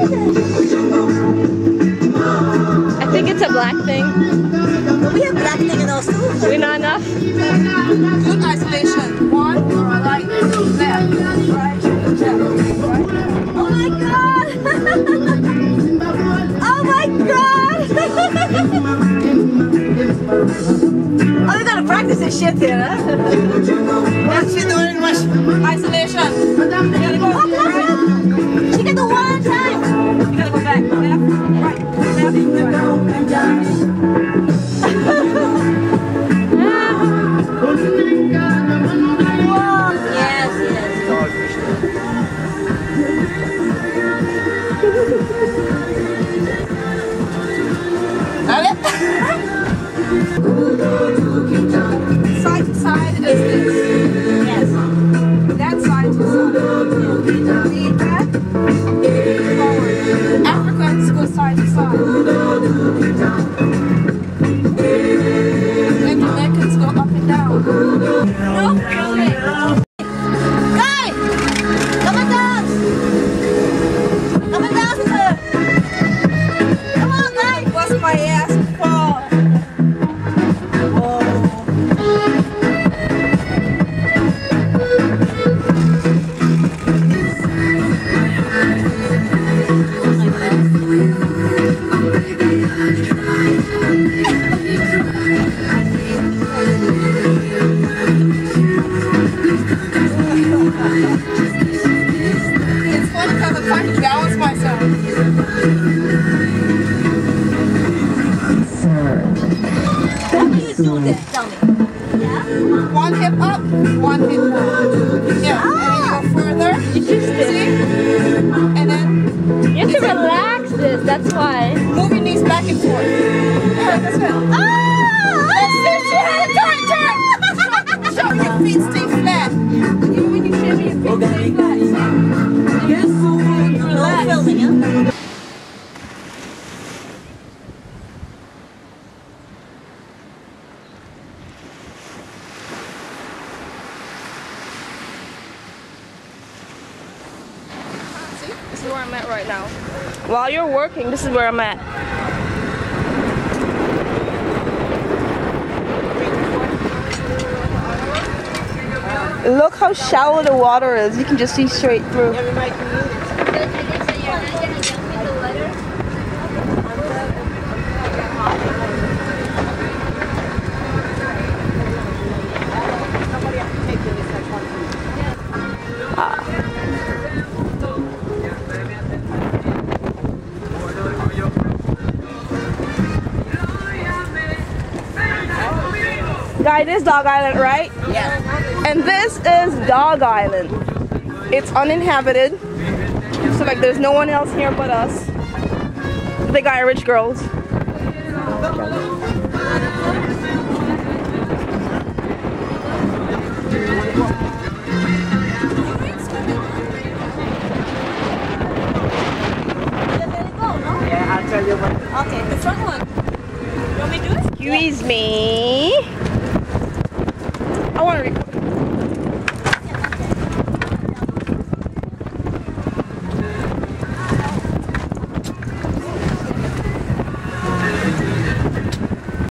I think it's a black thing. But we have black thing in those too. We not enough. Good isolation. One, right, left, right, left, right. Oh my god! oh my god! oh, we gotta practice this shit here, huh? side to side. And Jamaicans go up and down. No, up, one hip down. Yeah, and then you go further. See? And then You have to relax this. That's why. move your knees back and forth. Yeah, that's it. Ah! That's it. She had a turn, turn. Show your feet stay flat. Even when you shimmy, your feet stay flat. Yes. No Relax. filming, huh? Where I'm at right now. While you're working, this is where I'm at. Look how shallow the water is. You can just see straight through. Guy, this Dog Island, right? Yeah. And this is Dog Island. It's uninhabited. So like there's no one else here but us. They got rich girls. Yeah, I'll tell you what. Okay, the front one. You want me to do it? Excuse me.